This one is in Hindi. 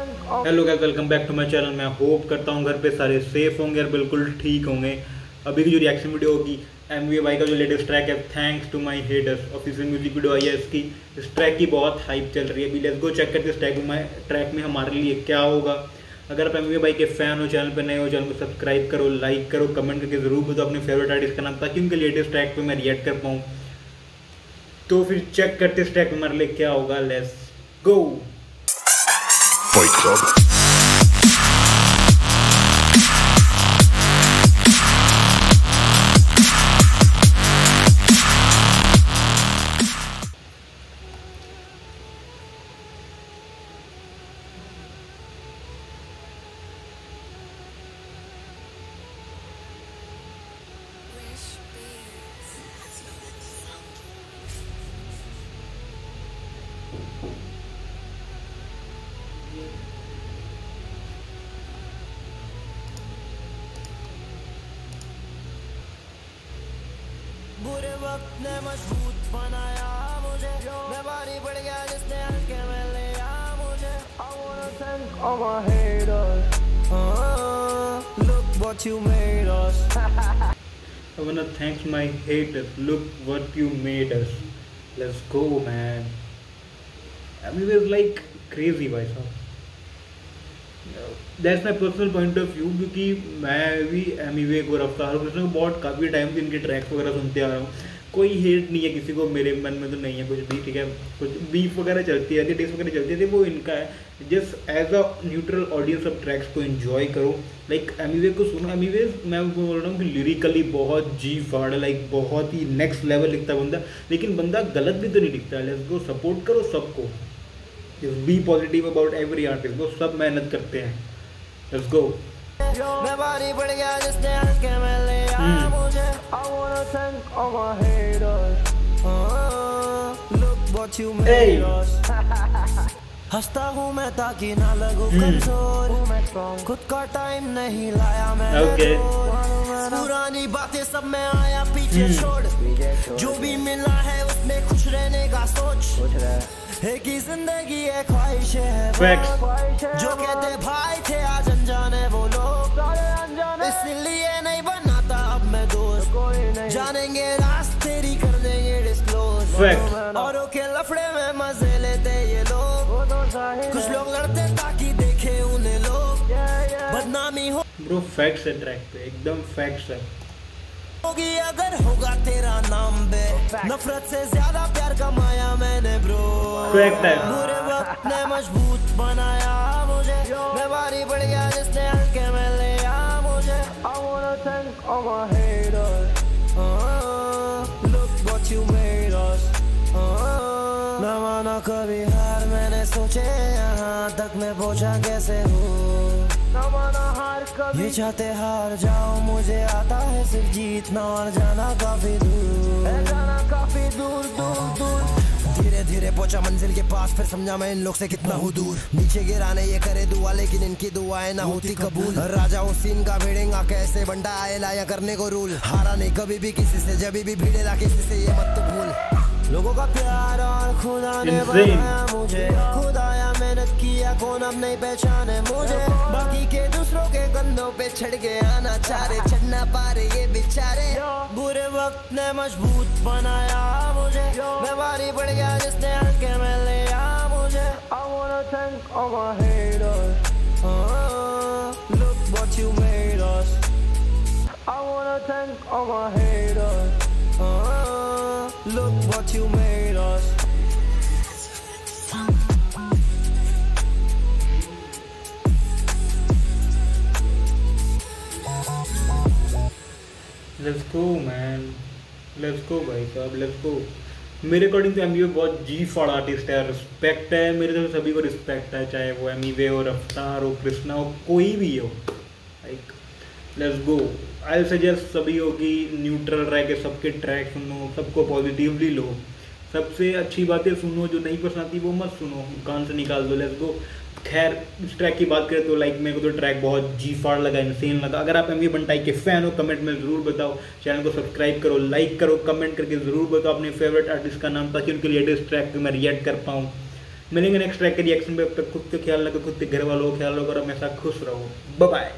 Hello guys welcome back to my channel मैं होप करता हूँ घर पे सारे सेफ़ होंगे और बिल्कुल ठीक होंगे। अभी की जो रिएक्शन वीडियो होगी एम वी वाई का जो लेटेस्ट ट्रैक है thanks to my haters official music video आई है इसकी। इस ट्रैक की बहुत हाइप चल रही है अभी। लेट्स गो चेक करते इस ट्रैक में ट्रैक में हमारे लिए क्या होगा। अगर आप एम वी बाई के फ़ैन हो चैनल पर नए हो चैनल को सब्सक्राइब करो लाइक करो कमेंट करके ज़रूर बताओ अपने फेवरेट आर्टिस्ट का नाम, ताकि उनके लेटेस्ट ट्रैक पे मैं रिएक्ट कर पाऊँ। तो फिर चेक करते इस ट्रैक में हमारे लिए क्या होगा। Let's go Fight Club. Thank you. बुरे वक्त ने मजबूत बनाया मुझे मैं भारी पड़ गया जिसने हल्के में लिया मुझे I wanna thank all my haters uh, Look what you made us I wanna thank my haters. Look what you made us. Let's go, man. I mean, it was like crazy, भाई साहब. that's my personal point of view क्योंकि मैं भी एम ई वे को रफ्तार हूँ कृष्ण को बहुत काफ़ी टाइम से इनके ट्रैक्स वगैरह सुनते आ रहा हूँ। कोई हेट नहीं है किसी को, मेरे मन में तो नहीं है कुछ भी, ठीक है? कुछ बीफ वगैरह चलती रहती है टेस्ट वगैरह चलती रहती है, वो इनका है। Just as a neutral audience of tracks को इन्जॉय करो। लाइक एम ई वे को सुनो। वे मैं बोल रहा हूँ कि लिरिकली बहुत जी फाड़ लाइक बहुत ही नेक्स्ट लेवल लिखता बंदा। लेकिन बंदा गलत भी तो नहीं लिखता लेट्स गो सपोर्ट करो सबको। Be positive about every artist वो सब मेहनत करते हैं लेट्स गो हंसता हूँ मैं ताकि ना लगू Hmm. कमज़ोर। खुद का टाइम नहीं लाया मैं। पुरानी बातें सब मैं आया पीछे. छोड़। जो भी मिला है उसमें खुश रहने का सोच। एक ही ज़िंदगी है ख्वाहिश है जो कहते भाई थे आज अनजाने वो लोग। इसलिए नहीं बनाता अब मैं दोस्त। जानेंगे रास्ते तेरी कर देंगे डिस्क्लोज Fact. लफड़े ब्रो फैक्ट्स है ट्रैक पे एकदम फैक्ट्स है होगी अगर होगा तेरा नाम बे। नफरत से ज़्यादा प्यार कमाया मैंने ब्रो Fact है। बुरे वक्त ने मज़बूत बनाया मुझे। मैं भारी पड़ गया जिसने हल्के में लिया मुझे। I wanna thank all my haters uh, Look what you made us uh, न माना कभी हार मैंने सोचे। यहाँ तक मैं पहुँचा कैसे हूँ? ये चाहते हार जाओ मुझे आता है सिर्फ़ जीतना और जाना काफ़ी दूर। जाना काफ़ी दूर दूर दूर। धीरे धीरे पहुँचा मंजिल के पास फिर समझा मैं इन लोग से कितना हूँ दूर। नीचे गिराने ये करे दुआ लेकिन इनकी दुआएँ ना होती कबूल। राजा उसीन का भिड़ेगा कैसे बंडा आए लाया करने को रूल। हारा नहीं कभी भी किसी से जब भी भिड़ेला किसी से ये मत तो भूल। लोगों का प्यार और खुदा ने. बनाया मुझे खुदाया मेहनत किया कौन अब नहीं पहचाने मुझे बाकी के दूसरों के कंधों पे चढ़ के आना चाह रहे चढ़ना पा रहे ये बेचारे बुरे वक्त ने मज़बूत बनाया मुझे मैं भारी पड़ गया जिसने हल्के में लिया मुझे I wanna thank all my haters uh, Look what you made us I wanna thank all my haters uh, Look what you made us let's go man let's go भाई साहब लेट्स गो मेरे अकॉर्डिंग तो एम बहुत जी फॉर आर्टिस्ट है रिस्पेक्ट है, मेरे तरफ़ सभी को रिस्पेक्ट है, चाहे वो एम वे हो, रफ्तार हो, कृष्णा हो, कोई भी हो like let's go I suggest सभी हो कि न्यूट्रल रह के सबके ट्रैक सुनो, सबको पॉजिटिवली लो. सबसे अच्छी बातें सुनो, जो नहीं पसंद आती, वो मत सुनो। कान से निकाल दो लेट्स गो खैर, इस ट्रैक की बात करें तो लाइक मेरे को तो ट्रैक बहुत जी फाड़ लगा इंसेन लगा। अगर आप एम वी बंटाई के फ़ैन हो कमेंट में ज़रूर बताओ। चैनल को सब्सक्राइब करो लाइक करो कमेंट करके ज़रूर बताओ अपने फेवरेट आर्टिस्ट का नाम, ताकि उनके लेटेस्ट ट्रैक पे मैं रिएक्ट कर पाऊँ। मिलेंगे नेक्स्ट ट्रैक के रिएक्शन पे। अब तक खुद के ख्याल रखो, खुद के घर वालों का ख्याल रखो और हमेशा खुश रहो। बाय